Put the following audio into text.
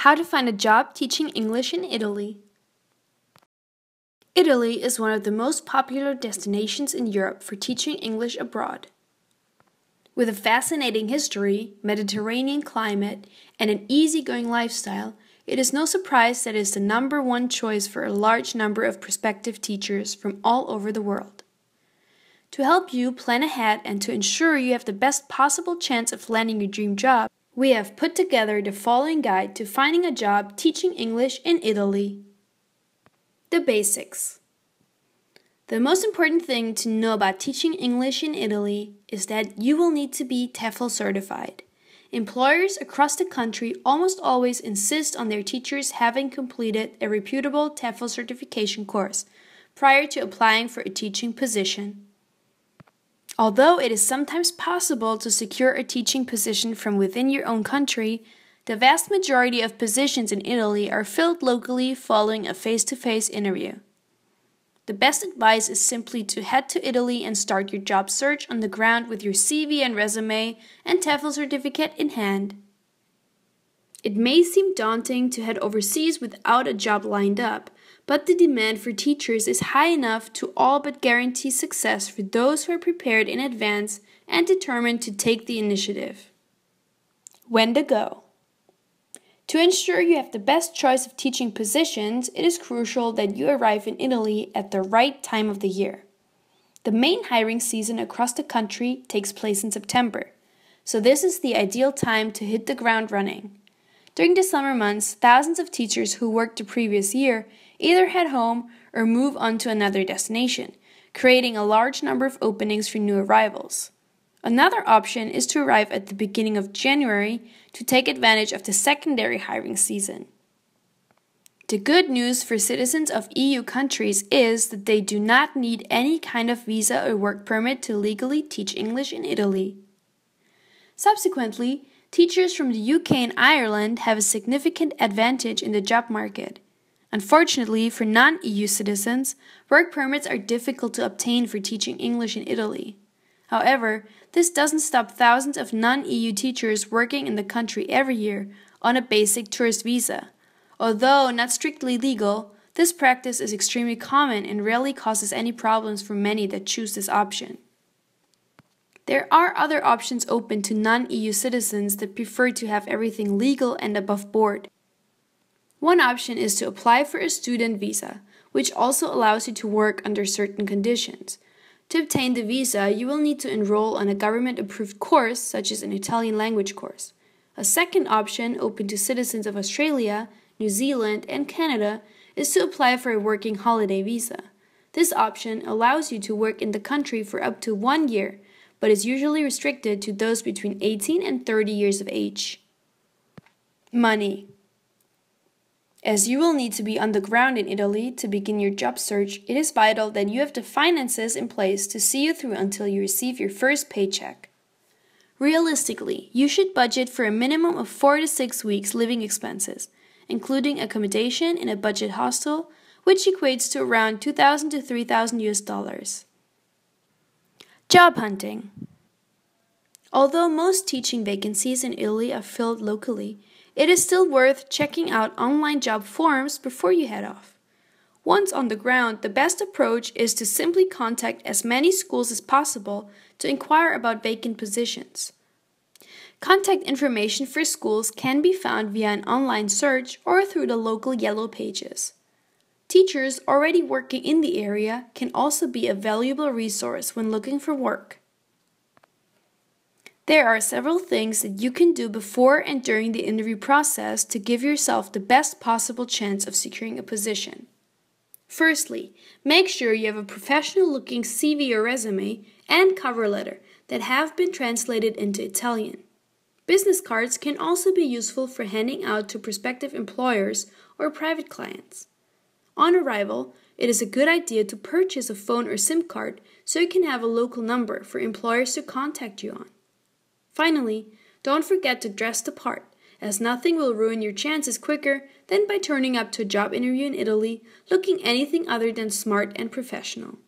How to find a job teaching English in Italy. Italy is one of the most popular destinations in Europe for teaching English abroad. With a fascinating history, Mediterranean climate, and an easygoing lifestyle, it is no surprise that it is the number one choice for a large number of prospective teachers from all over the world. To help you plan ahead and to ensure you have the best possible chance of landing your dream job, we have put together the following guide to finding a job teaching English in Italy. The basics. The most important thing to know about teaching English in Italy is that you will need to be TEFL certified. Employers across the country almost always insist on their teachers having completed a reputable TEFL certification course prior to applying for a teaching position. Although it is sometimes possible to secure a teaching position from within your own country, the vast majority of positions in Italy are filled locally following a face to face interview. The best advice is simply to head to Italy and start your job search on the ground with your CV and resume and TEFL certificate in hand. It may seem daunting to head overseas without a job lined up, but the demand for teachers is high enough to all but guarantee success for those who are prepared in advance and determined to take the initiative. When to go. To ensure you have the best choice of teaching positions, it is crucial that you arrive in Italy at the right time of the year. The main hiring season across the country takes place in September, so this is the ideal time to hit the ground running. During the summer months, thousands of teachers who worked the previous year either head home or move on to another destination, creating a large number of openings for new arrivals. Another option is to arrive at the beginning of January to take advantage of the secondary hiring season. The good news for citizens of EU countries is that they do not need any kind of visa or work permit to legally teach English in Italy. Subsequently, teachers from the UK and Ireland have a significant advantage in the job market. Unfortunately, for non EU citizens, work permits are difficult to obtain for teaching English in Italy. However, this doesn't stop thousands of non EU teachers working in the country every year on a basic tourist visa. Although not strictly legal, this practice is extremely common and rarely causes any problems for many that choose this option. There are other options open to non EU citizens that prefer to have everything legal and above board. One option is to apply for a student visa, which also allows you to work under certain conditions. To obtain the visa, you will need to enroll on a government approved course, such as an Italian language course. A second option, open to citizens of Australia, New Zealand, and Canada, is to apply for a working holiday visa. This option allows you to work in the country for up to one year, but is usually restricted to those between 18 and 30 years of age. Money. As you will need to be on the ground in Italy to begin your job search, it is vital that you have the finances in place to see you through until you receive your first paycheck. Realistically, you should budget for a minimum of 4 to 6 weeks living expenses, including accommodation in a budget hostel, which equates to around 2000 to 3000 US dollars. Job hunting. Although most teaching vacancies in Italy are filled locally, it is still worth checking out online job forums before you head off. Once on the ground, the best approach is to simply contact as many schools as possible to inquire about vacant positions. Contact information for schools can be found via an online search or through the local yellow pages. Teachers already working in the area can also be a valuable resource when looking for work. There are several things that you can do before and during the interview process to give yourself the best possible chance of securing a position. Firstly, make sure you have a professional looking CV or resume and cover letter that have been translated into Italian. Business cards can also be useful for handing out to prospective employers or private clients. On arrival, it is a good idea to purchase a phone or SIM card so you can have a local number for employers to contact you on. Finally, don't forget to dress the part, as nothing will ruin your chances quicker than by turning up to a job interview in Italy looking anything other than smart and professional.